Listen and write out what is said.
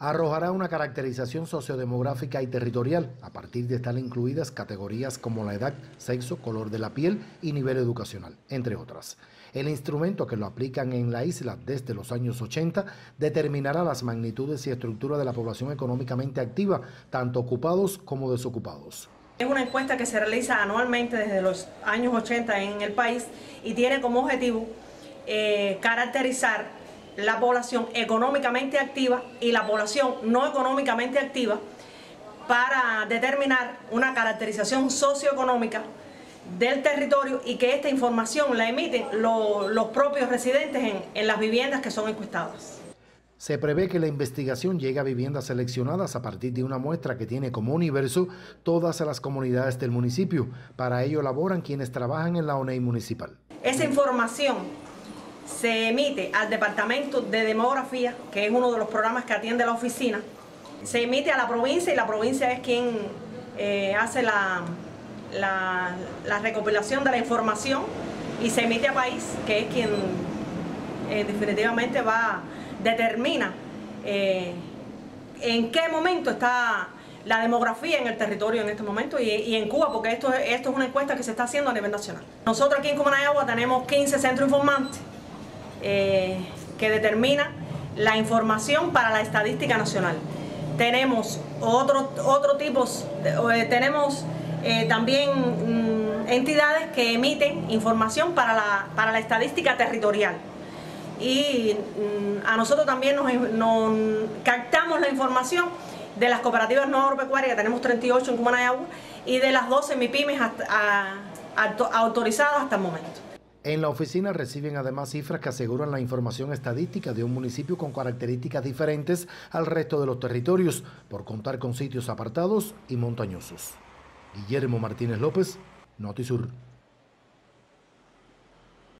arrojará una caracterización sociodemográfica y territorial. A partir de estar incluidas categorías como la edad, sexo, color de la piel y nivel educacional, entre otras. El instrumento que lo aplican en la isla desde los años 80 determinará las magnitudes y estructura de la población económicamente activa, tanto ocupados como desocupados. Es una encuesta que se realiza anualmente desde los años 80 en el país y tiene como objetivo eh, caracterizar la población económicamente activa y la población no económicamente activa para determinar una caracterización socioeconómica del territorio y que esta información la emiten los propios residentes en, en las viviendas que son encuestadas. Se prevé que la investigación llegue a viviendas seleccionadas a partir de una muestra que tiene como universo todas las comunidades del municipio. Para ello laboran quienes trabajan en la ONEI municipal. Esa información se emite al Departamento de Demografía, que es uno de los programas que atiende la oficina. Se emite a la provincia y la provincia es quien eh, hace la, la, recopilación de la información y se emite a país, que es quien eh, definitivamente va, determina eh, en qué momento está la demografía en el territorio en este momento y, en Cuba, porque esto, esto es una encuesta que se está haciendo a nivel nacional. Nosotros aquí en Cumanayagua tenemos 15 centros informantes eh, que determina la información para la estadística nacional. Tenemos otro, otro tipos, tenemos eh, también mm, entidades que emiten información para la, para la estadística territorial. Y mm, a nosotros también nos, captamos la información de las cooperativas no agropecuarias, tenemos 38 en Cumanayagua, y de las 12 MIPIMES autorizadas hasta el momento. En la oficina reciben además cifras que aseguran la información estadística de un municipio con características diferentes al resto de los territorios, por contar con sitios apartados y montañosos. Guillermo Martínez López, Notisur.